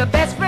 your best